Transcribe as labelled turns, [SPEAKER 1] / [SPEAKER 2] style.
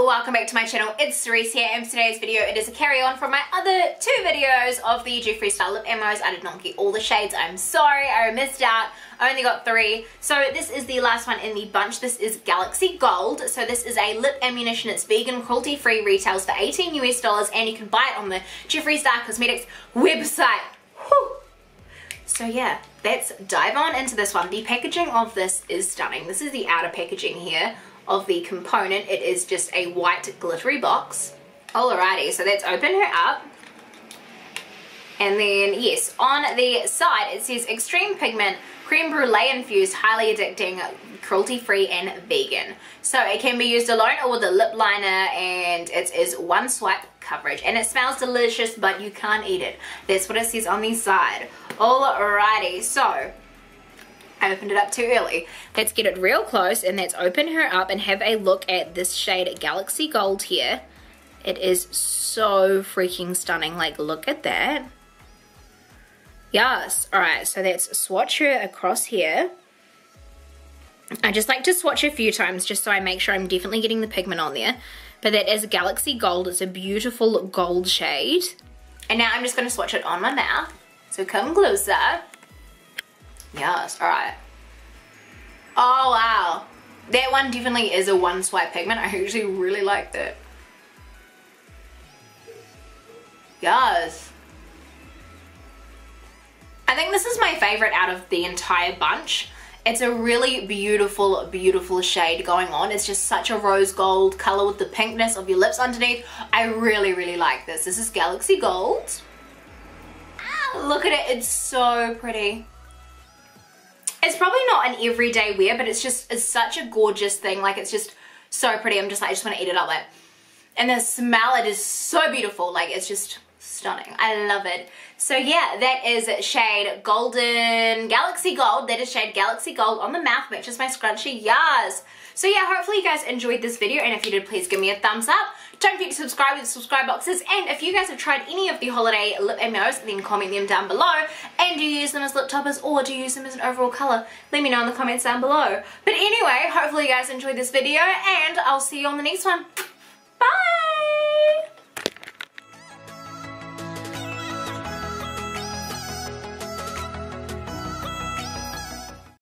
[SPEAKER 1] welcome back to my channel. It's Cerise here and today's video it is a carry on from my other two videos of the Jeffree Star Lip Ammos. I did not get all the shades. I'm sorry. I missed out. I only got three. So this is the last one in the bunch. This is Galaxy Gold. So this is a lip ammunition. It's vegan, cruelty free, retails for 18 US dollars and you can buy it on the Jeffree Star Cosmetics website. Whew. So yeah, let's dive on into this one. The packaging of this is stunning. This is the outer packaging here of the component. It is just a white glittery box. Alrighty, so let's open her up. And then, yes, on the side it says Extreme Pigment Creme Brulee Infused Highly Addicting Cruelty Free and Vegan. So it can be used alone or with a lip liner and it is one swipe coverage. And it smells delicious but you can't eat it. That's what it says on the side. Alrighty, so I opened it up too early. Let's get it real close and let's open her up and have a look at this shade Galaxy Gold here. It is so freaking stunning. Like, look at that. Yes. All right, so let's swatch her across here. I just like to swatch a few times just so I make sure I'm definitely getting the pigment on there. But that is Galaxy Gold. It's a beautiful gold shade. And now I'm just going to swatch it on my mouth. So come closer. Yes, all right. Oh, wow. That one definitely is a one swipe pigment. I actually really like that. Yes. I think this is my favorite out of the entire bunch. It's a really beautiful, beautiful shade going on. It's just such a rose gold color with the pinkness of your lips underneath. I really, really like this. This is Galaxy Gold. Ah, look at it. It's so pretty. It's probably not an everyday wear, but it's just it's such a gorgeous thing. Like it's just so pretty. I'm just like, I just want to eat it up like. And the smell, it is so beautiful. Like it's just stunning. I love it. So yeah, that is shade Golden Galaxy Gold. That is shade Galaxy Gold on the mouth, matches my scrunchie. Yes. So yeah, hopefully you guys enjoyed this video. And if you did, please give me a thumbs up. Don't forget to subscribe with the subscribe boxes. And if you guys have tried any of the holiday lip ammos, then comment them down below. And do you use them as lip toppers or do you use them as an overall color? Let me know in the comments down below. But anyway, hopefully you guys enjoyed this video and I'll see you on the next one.